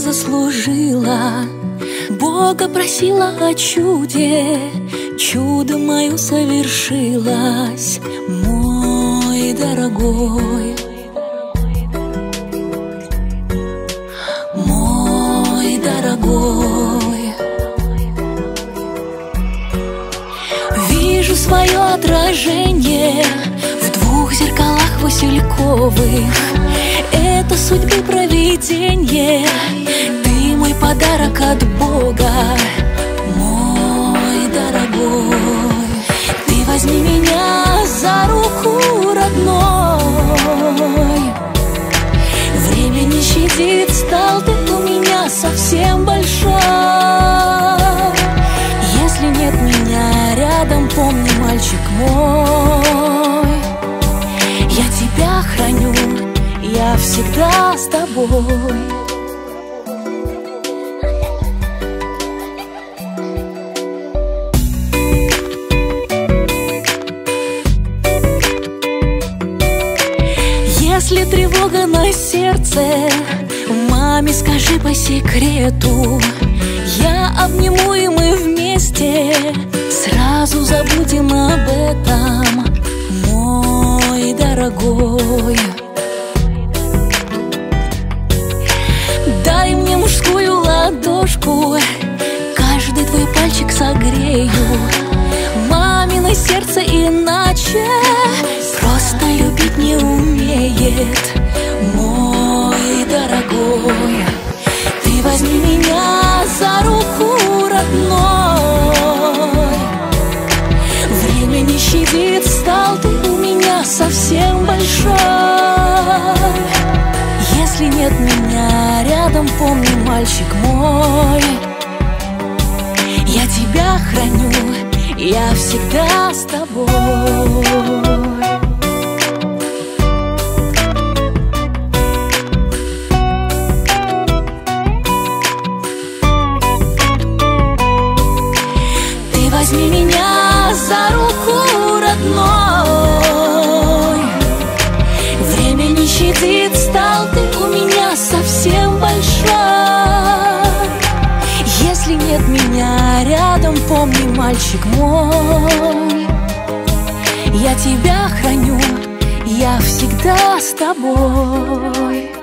заслужила. Бога просила о чуде Чудо мое совершилось Мой дорогой. Мой дорогой. Вижу свое отражение В двух зеркалах васильковых судьбы провидение. Ты мой подарок от Бога Мой дорогой. Ты возьми меня за руку, родной. Время не щадит, стал ты у меня совсем большой. Если нет меня рядом, помни, мальчик мой. Я тебя храню, я всегда с тобой Если тревога на сердце, маме скажи по секрету. Я обниму и мы вместе сразу забудем об этом, Мамино сердце иначе просто любить не умеет, мой дорогой. Ты возьми меня за руку, родной. Время не щадит, стал ты у меня совсем большой. Если нет меня рядом, помни, мальчик мой, тебя храню, я всегда с тобой. Ты возьми меня за руку, родной Время не щадит, стал ты меня рядом, помни, мальчик мой. Я тебя храню, я всегда с тобой